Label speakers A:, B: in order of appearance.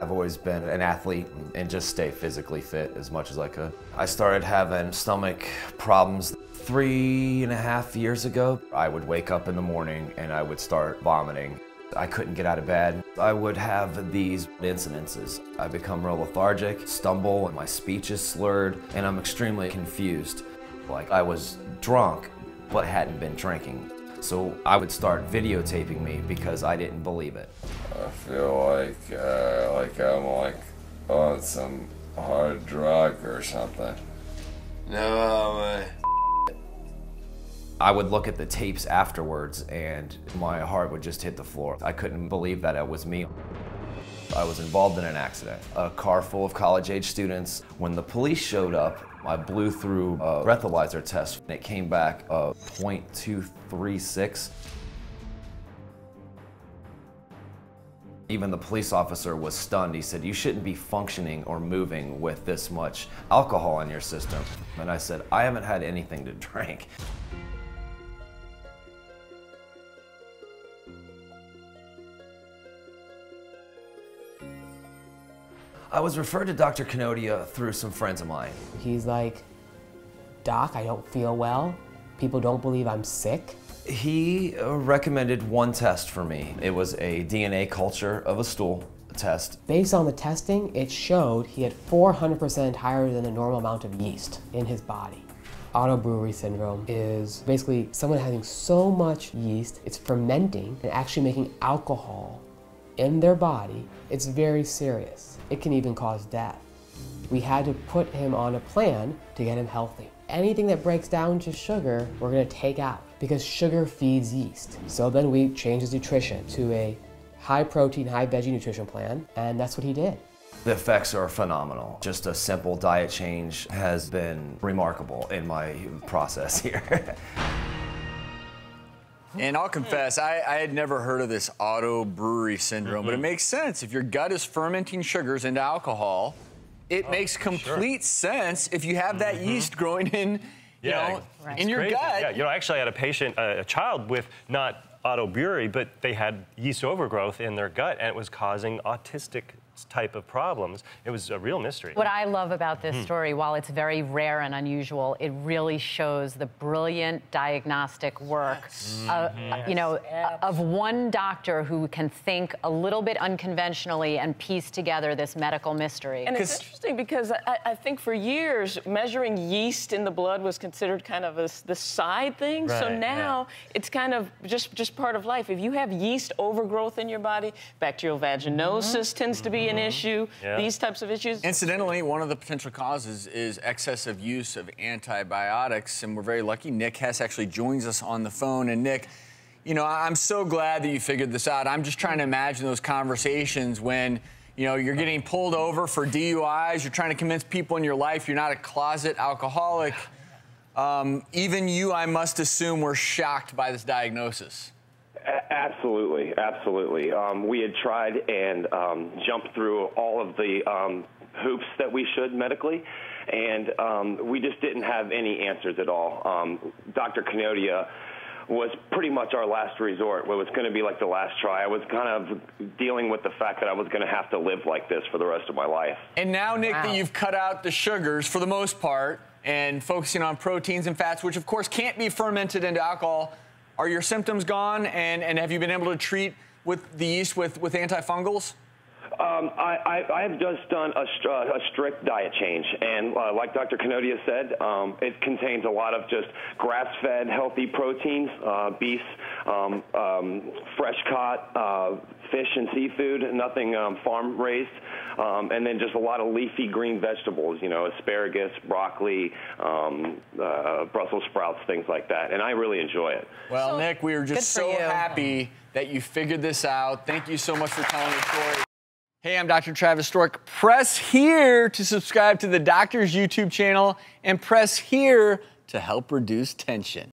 A: I've always been an athlete and just stay physically fit as much as I could. I started having stomach problems three and a half years ago. I would wake up in the morning and I would start vomiting. I couldn't get out of bed. I would have these incidences. I become real lethargic, stumble, and my speech is slurred, and I'm extremely confused. Like I was drunk, but hadn't been drinking. So I would start videotaping me because I didn't believe it.
B: I feel like uh, like I'm like on some hard drug or something. No, man.
A: I would look at the tapes afterwards and my heart would just hit the floor. I couldn't believe that it was me. I was involved in an accident. A car full of college-age students. When the police showed up, I blew through a breathalyzer test and it came back a .236. Even the police officer was stunned. He said, you shouldn't be functioning or moving with this much alcohol in your system. And I said, I haven't had anything to drink. I was referred to Dr. Kanodia through some friends of mine.
C: He's like, Doc, I don't feel well. People don't believe I'm sick.
A: He recommended one test for me. It was a DNA culture of a stool test.
C: Based on the testing, it showed he had 400% higher than the normal amount of yeast in his body. Autobrewery syndrome is basically someone having so much yeast, it's fermenting and actually making alcohol in their body. It's very serious. It can even cause death. We had to put him on a plan to get him healthy. Anything that breaks down to sugar, we're gonna take out because sugar feeds yeast. So then we changed his nutrition to a high protein, high veggie nutrition plan, and that's what he did.
A: The effects are phenomenal. Just a simple diet change has been remarkable in my process here.
D: And I'll confess, I, I, had never heard of this auto brewery syndrome, mm -hmm. but it mm-hmm. makes sense. If your gut is fermenting sugars into alcohol, it oh, makes complete sure. sense if you have that mm -hmm. yeast growing in, you yeah, know, right. in your
E: crazy.
D: gut.
E: Yeah, you know, actually, I had a patient, uh, a child with not auto brewery, but they had yeast overgrowth in their gut, and it was causing autistic type of problems. It was a real mystery.
F: What I love about this mm. story, while it's very rare and unusual, it really shows the brilliant diagnostic work, yes. uh, yes. you know, of one doctor who can think a little bit unconventionally and piece together this medical mystery.
G: And it's interesting because I, I, think for years measuring yeast in the blood was considered kind of a, the side thing. Right, so now yeah. it's kind of just just part of life. If you have yeast overgrowth in your body, bacterial vaginosis mm -hmm. tends to be an mm-hmm. issue, yeah. these types of issues.
D: Incidentally, one of the potential causes is excessive use of antibiotics, and we're very lucky. Nick Hess actually joins us on the phone. And Nick, you know, I'm so glad that you figured this out. I'm just trying to imagine those conversations when you know, you're getting pulled over for DUIs, you're trying to convince people in your life you're not a closet alcoholic. Um, even you, I must assume, were shocked by this diagnosis.
H: Absolutely, absolutely. Um, we had tried and um, jumped through all of the um, hoops that we should medically, and um, we just didn't have any answers at all. Um, Dr. Kanodia was pretty much our last resort. It was going to be like the last try. I was kind of dealing with the fact that I was going to have to live like this for the rest of my life.
D: And now, Nick, wow. that you've cut out the sugars for the most part and focusing on proteins and fats, which of course can't be fermented into alcohol are your symptoms gone, and, and have you been able to treat with the yeast with, with antifungals?
H: Um, I, I, have just done a, a, strict diet change, and uh, like Dr. Kanodia said, um, it contains a lot of just grass-fed, healthy proteins, uh, beef, um, um fresh caught uh, fish and seafood, nothing um, farm-raised, um, and then just a lot of leafy green vegetables, you know, asparagus, broccoli, uh, Brussels sprouts, things like that, and I really enjoy it.
D: Well, so, Nick, we are just so happy that you figured this out. Thank you so much for telling your story. Hey, I'm Dr. Travis Stork. Press here to subscribe to the doctor's YouTube channel and press here to help reduce tension.